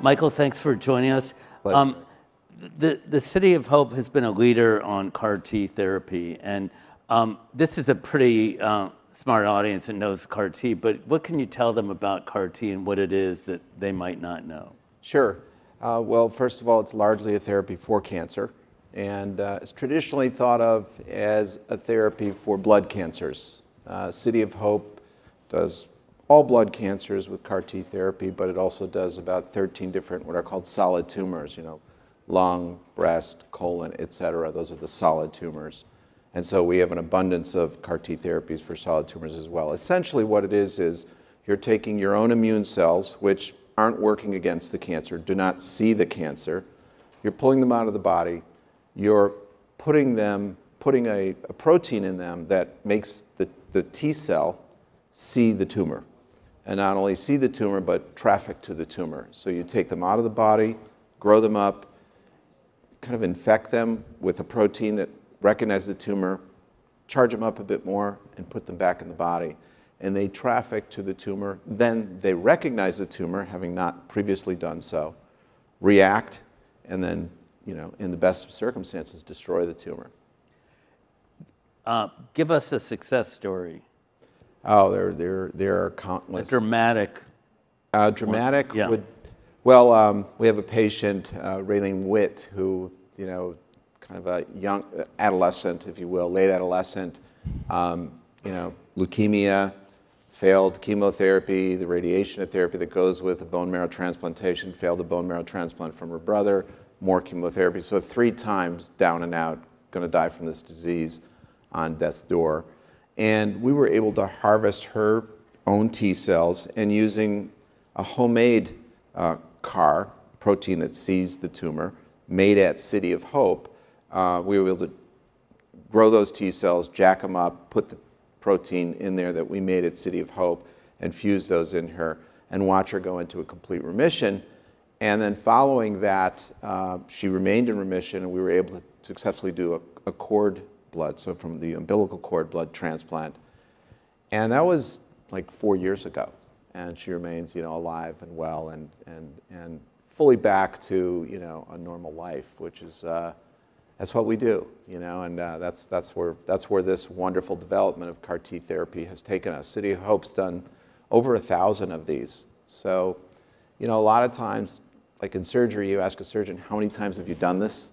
Michael, thanks for joining us. Um, the, the City of Hope has been a leader on CAR T therapy, and um, this is a pretty uh, smart audience that knows CAR T, but what can you tell them about CAR T and what it is that they might not know? Sure. Uh, well, first of all, it's largely a therapy for cancer, and uh, it's traditionally thought of as a therapy for blood cancers. Uh, City of Hope does all blood cancers with CAR T therapy, but it also does about 13 different what are called solid tumors, you know, lung, breast, colon, et cetera. Those are the solid tumors. And so we have an abundance of CAR T therapies for solid tumors as well. Essentially, what it is is you're taking your own immune cells, which aren't working against the cancer, do not see the cancer, you're pulling them out of the body, you're putting them, putting a, a protein in them that makes the, the T cell see the tumor. And not only see the tumor, but traffic to the tumor. So you take them out of the body, grow them up, kind of infect them with a protein that recognizes the tumor, charge them up a bit more, and put them back in the body. And they traffic to the tumor. Then they recognize the tumor, having not previously done so, react, and then, you know, in the best of circumstances, destroy the tumor. Uh, give us a success story, Oh, there, there, there are a countless. dramatic. Uh, dramatic Yeah. would, well, um, we have a patient, uh, Raylene Witt, who, you know, kind of a young adolescent, if you will, late adolescent, um, you know, leukemia, failed chemotherapy, the radiation therapy that goes with a bone marrow transplantation, failed a bone marrow transplant from her brother, more chemotherapy. So three times down and out, going to die from this disease on death's door. And we were able to harvest her own T cells and using a homemade uh, CAR, protein that sees the tumor, made at City of Hope, uh, we were able to grow those T cells, jack them up, put the protein in there that we made at City of Hope, and fuse those in her, and watch her go into a complete remission. And then following that, uh, she remained in remission, and we were able to successfully do a, a cord blood, so from the umbilical cord blood transplant. And that was like four years ago. And she remains, you know, alive and well and, and, and fully back to, you know, a normal life, which is, uh, that's what we do, you know, and uh, that's, that's, where, that's where this wonderful development of CAR T therapy has taken us. City of Hope's done over a thousand of these. So, you know, a lot of times, like in surgery, you ask a surgeon, how many times have you done this?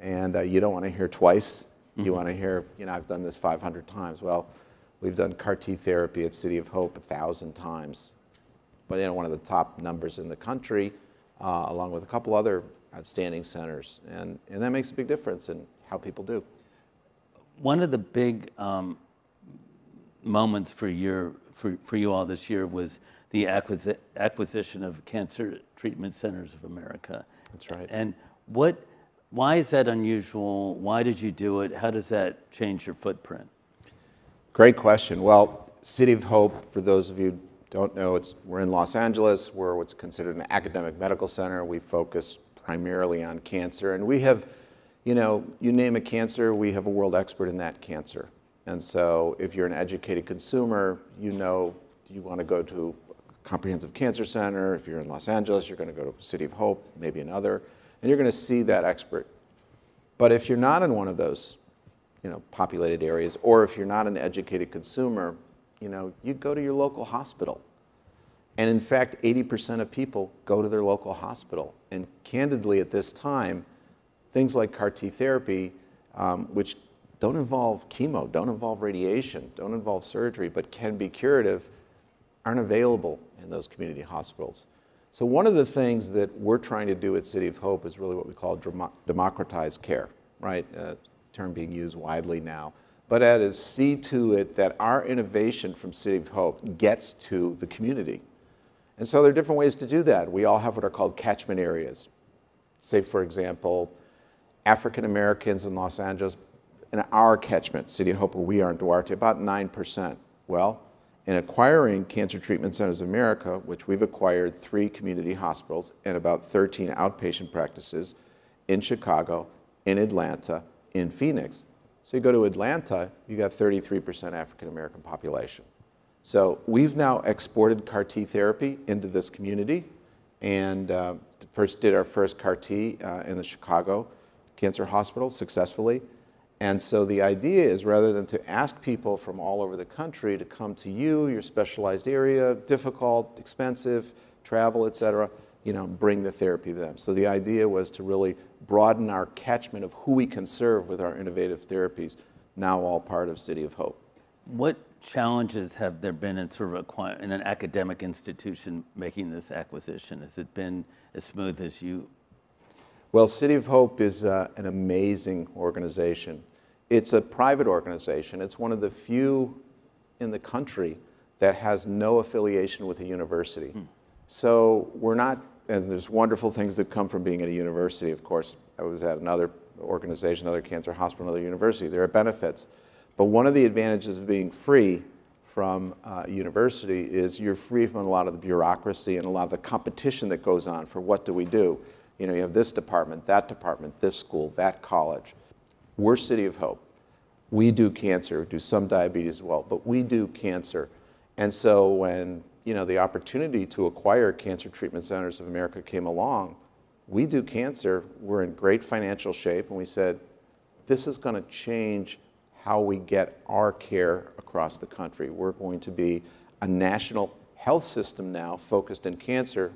And uh, you don't want to hear twice. You want to hear, you know, I've done this 500 times. Well, we've done CAR T therapy at City of Hope a thousand times. But, you know, one of the top numbers in the country, uh, along with a couple other outstanding centers. And, and that makes a big difference in how people do. One of the big um, moments for, your, for, for you all this year was the acquisi- acquisition of Cancer Treatment Centers of America. That's right. And what, why is that unusual? Why did you do it? How does that change your footprint? Great question. Well, City of Hope, for those of you don't know, it's, we're in Los Angeles. We're what's considered an academic medical center. We focus primarily on cancer. And we have, you know, you name a cancer, we have a world expert in that cancer. And so if you're an educated consumer, you know you want to go to a comprehensive cancer center. If you're in Los Angeles, you're going to go to City of Hope, maybe another, and you're going to see that expert. But if you're not in one of those, you know, populated areas, or if you're not an educated consumer, you know, you go to your local hospital. And in fact, 80% of people go to their local hospital. And candidly, at this time, things like CAR T therapy, um, which don't involve chemo, don't involve radiation, don't involve surgery, but can be curative, aren't available in those community hospitals. So one of the things that we're trying to do at City of Hope is really what we call democratize care, right? A term being used widely now. But add a see to it that our innovation from City of Hope gets to the community. And so there are different ways to do that. We all have what are called catchment areas. Say, for example, African Americans in Los Angeles, in our catchment, City of Hope, where we are in Duarte, about 9%. Well, in acquiring Cancer Treatment Centers of America, which we've acquired three community hospitals and about 13 outpatient practices in Chicago, in Atlanta, in Phoenix. So you go to Atlanta, you got 33% African American population. So we've now exported CAR T therapy into this community, and uh, first did our first CAR T uh, in the Chicago Cancer Hospital successfully. And so the idea is rather than to ask people from all over the country to come to you, your specialized area, difficult, expensive, travel, et cetera, you know, bring the therapy to them. So the idea was to really broaden our catchment of who we can serve with our innovative therapies, now all part of City of Hope. What challenges have there been in sort of acquire, in an academic institution making this acquisition? Has it been as smooth as you? Well, City of Hope is uh, an amazing organization. It's a private organization. It's one of the few in the country that has no affiliation with a university. Hmm. So we're not, and there's wonderful things that come from being at a university. Of course, I was at another organization, another cancer hospital, another university. There are benefits. But one of the advantages of being free from uh, university is you're free from a lot of the bureaucracy and a lot of the competition that goes on for what do we do. You know, you have this department, that department, this school, that college. We're City of Hope. We do cancer, do some diabetes as well, but we do cancer. And so when you know the opportunity to acquire Cancer Treatment Centers of America came along, we do cancer. We're in great financial shape, and we said, this is going to change how we get our care across the country. We're going to be a national health system now focused in cancer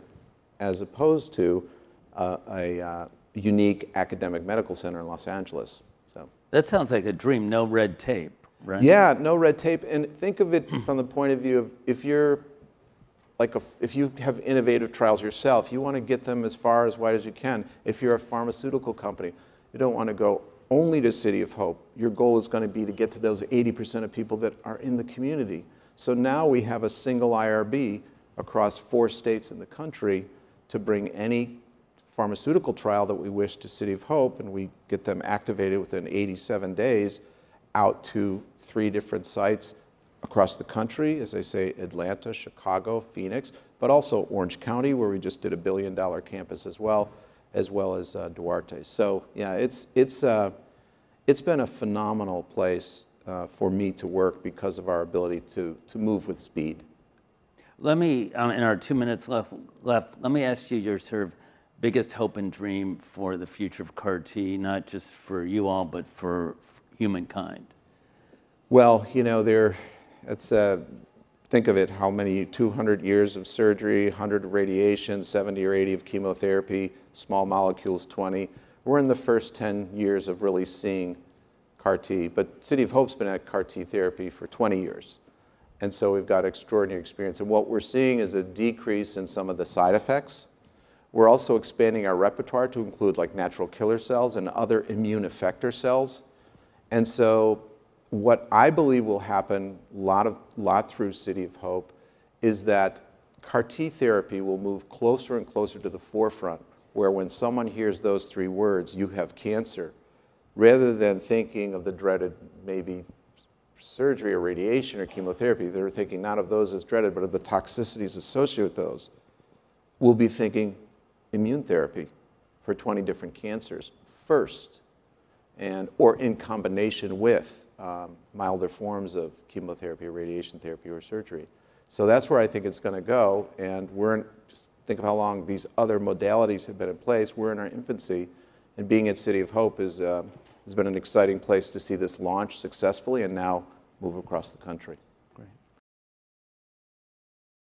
as opposed to uh, a uh, unique academic medical center in Los Angeles. That sounds like a dream, no red tape, right? Yeah, no red tape. And think of it from the point of view of if you're like a, if you have innovative trials yourself, you want to get them as far as wide as you can. If you're a pharmaceutical company, you don't want to go only to City of Hope. Your goal is going to be to get to those 80% of people that are in the community. So now we have a single IRB across four states in the country to bring any pharmaceutical trial that we wish to City of Hope, and we get them activated within 87 days out to three different sites across the country, as I say, Atlanta, Chicago, Phoenix, but also Orange County, where we just did a billion dollar campus as well as well as uh, Duarte. So yeah, it's, it's, uh, it's been a phenomenal place uh, for me to work because of our ability to, to move with speed. Let me, um, in our two minutes left, left, let me ask you your sort of biggest hope and dream for the future of CAR T, not just for you all, but for humankind. Well, you know, there, it's, uh, think of it, how many 200 years of surgery, 100 of radiation, 70 or 80 of chemotherapy, small molecules 20. We're in the first 10 years of really seeing CAR T, but City of Hope's been at CAR T therapy for 20 years. And so we've got extraordinary experience. And what we're seeing is a decrease in some of the side effects. We're also expanding our repertoire to include like natural killer cells and other immune effector cells. And so what I believe will happen a lot, lot through City of Hope is that CAR T therapy will move closer and closer to the forefront, where when someone hears those three words, you have cancer, rather than thinking of the dreaded maybe surgery or radiation or chemotherapy, they're thinking not of those as dreaded, but of the toxicities associated with those, we'll be thinking immune therapy for 20 different cancers first, and, or in combination with um, milder forms of chemotherapy or radiation therapy or surgery. So that's where I think it's going to go. And we're in, just think of how long these other modalities have been in place. We're in our infancy, and being at City of Hope is, uh, has been an exciting place to see this launch successfully and now move across the country.